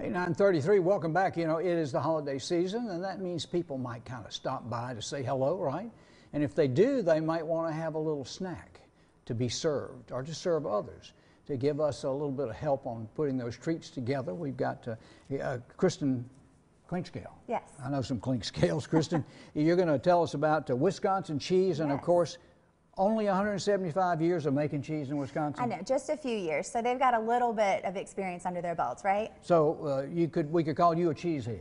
Hey, 933, welcome back. You know, it is the holiday season, and that means people might kind of stop by to say hello, right? And if they do, they might want to have a little snack to be served or to serve others to give us a little bit of help on putting those treats together. We've got uh, uh, Christen Clinkscale. Yes. I know some Clinkscales. Christen, you're going to tell us about uh, Wisconsin cheese and, of course, only 175 years of making cheese in Wisconsin. I know, just a few years. So they've got a little bit of experience under their belts, right? So uh, you could, we could call you a cheesehead.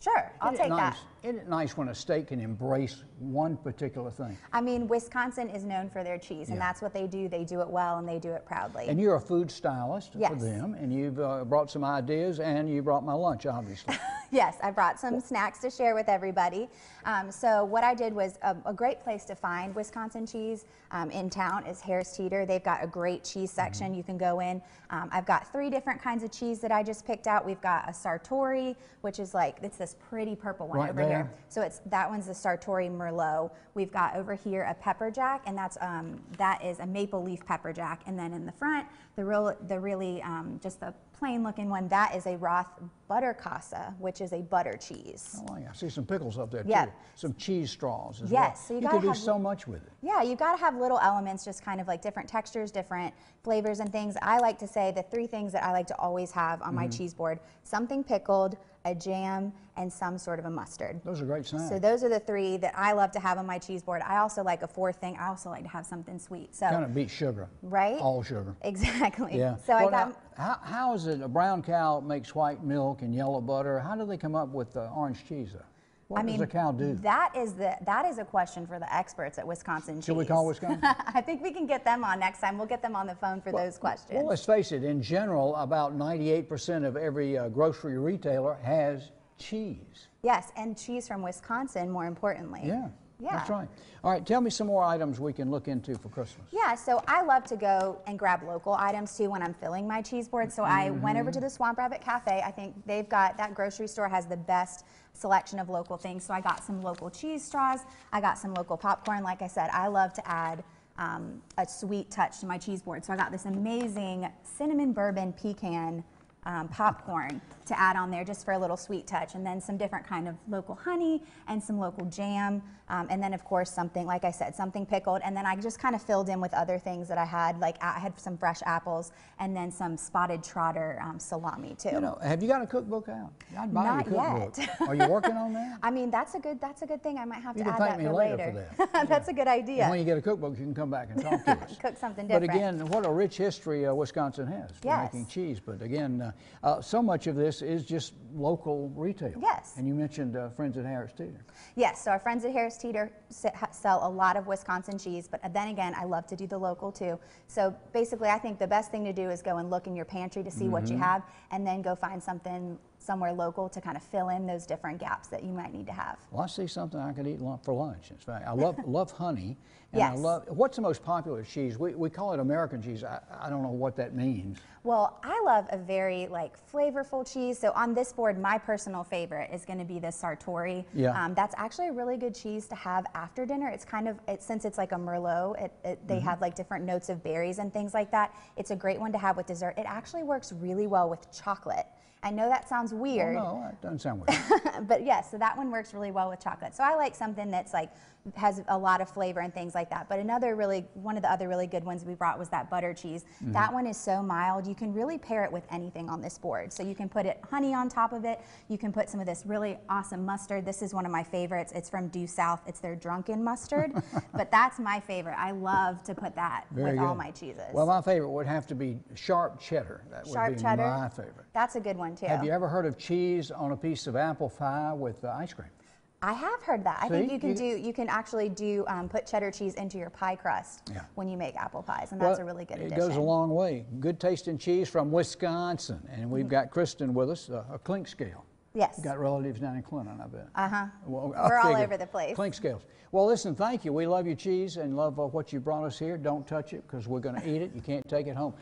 Sure, I'll Isn't take nice? that. Isn't it nice when a state can embrace one particular thing? I mean, Wisconsin is known for their cheese, and Yeah. that's what they do. They do it well, and they do it proudly. And you're a food stylist for them, and you've uh, brought some ideas, and you brought my lunch, obviously. Yes, I brought some snacks to share with everybody. Um, so what I did was a, a great place to find Wisconsin cheese um, in town is Harris Teeter. They've got a great cheese Mm-hmm. section you can go in. Um, I've got three different kinds of cheese that I just picked out. We've got a Sartori, which is like it's this pretty purple one Right over there. here. So it's that one's the Sartori Merlot. We've got over here a pepper jack, and that's um, that is a maple leaf pepper jack. And then in the front, the real the really um, just the plain looking one that is a Roth Butterkase, which is a butter cheese. Oh, yeah. I see some pickles up there, Yeah. too. Some cheese straws as Yes, well. so you you gotta do so much with it. Yeah, you got to have little elements, just kind of like different textures, different flavors and things. I like to say the three things that I like to always have on Mm-hmm. my cheese board: something pickled, a jam, and some sort of a mustard. Those are great snacks. So those are the three that I love to have on my cheese board. I also like a fourth thing. I also like to have something sweet. So kind of beat sugar. Right? All sugar. exactly. Yeah. So I got now, how, how is it a brown cow makes white milk and yellow butter? How do they come up with the orange cheese, though? What I does mean, a cow do? That is the that is a question for the experts at Wisconsin Cheese. Should we call Wisconsin? I think we can get them on next time. We'll get them on the phone for those questions. Well, let's face it, in general, about 98% of every uh, grocery retailer has cheese. Yes, and cheese from Wisconsin, more importantly. Yeah, Yeah. that's right. All right, tell me some more items we can look into for Christmas. Yeah, so I love to go and grab local items too when I'm filling my cheese board. So I went over to the Swamp Rabbit Cafe. I think they've got that grocery store has the best selection of local things. So I got some local cheese straws. I got some local popcorn. Like I said, I love to add um, a sweet touch to my cheese board. So I got this amazing cinnamon bourbon pecan um, popcorn to add on there just for a little sweet touch and then some different kind of local honey and some local jam um, and then of course something like i said something pickled and then i just kind of filled in with other things that i had like i had some fresh apples and then some spotted trotter um, salami too You know, have you got a cookbook out? I'd buy Not your cookbook. yet. Are you working on that? i mean that's a good that's a good thing i might have You to add thank that me for later for that. that's a good idea And when you get a cookbook, you can come back and talk to us. Cook something different. But again, what a rich history uh, Wisconsin has for Yes. making cheese. But again, uh, uh, so much of this is just local retail. Yes. And you mentioned uh, friends at Harris Teeter. Yes, so our friends at Harris Teeter sell a lot of Wisconsin cheese, but then again, I love to do the local too. So basically, I think the best thing to do is go and look in your pantry to see what you have, and then go find something somewhere local to kind of fill in those different gaps that you might need to have. Well, I see something I could eat for lunch. In fact, I love love honey. And I Yes. love what's the most popular cheese? We, we call it American cheese. I, I don't know what that means. Well, I love a very like flavorful cheese. So on this board, my personal favorite is going to be the Sartori. Yeah. Um, that's actually a really good cheese to have after dinner. It's kind of it, since it's like a Merlot, it, it, they have like different notes of berries and things like that. It's a great one to have with dessert. It actually works really well with chocolate. I know that sounds weird. no, that doesn't sound weird. but yes, so that one works really well with chocolate. So I like something that's like has a lot of flavor and things like that. But another really one of the other really good ones we brought was that butter cheese. Mm-hmm. That one is so mild. You can really pair it with anything on this board. So you can put it honey on top of it. You can put some of this really awesome mustard. This is one of my favorites. It's from Due South. It's their drunken mustard. but that's my favorite. I love to put that Very with good. all my cheeses. Well, my favorite would have to be sharp cheddar. That Sharp would be cheddar. my favorite. that's a good one too. Have you ever heard of cheese on a piece of apple pie with uh, ice cream? I have heard that. I think you can You- do. You can actually do um, put cheddar cheese into your pie crust Yeah. when you make apple pies, and that's Well, a really good addition. It addition. goes a long way. Good tasting cheese from Wisconsin. And we've got Christen with us, uh, a Clinkscale. Yes. Got relatives down in Clinton, I bet. Uh huh. Well, We're all over the place. Clinkscales. Well, listen, thank you. We love your cheese and love uh, what you brought us here. Don't touch it because we're going to eat it. You can't take it home.